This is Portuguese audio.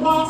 my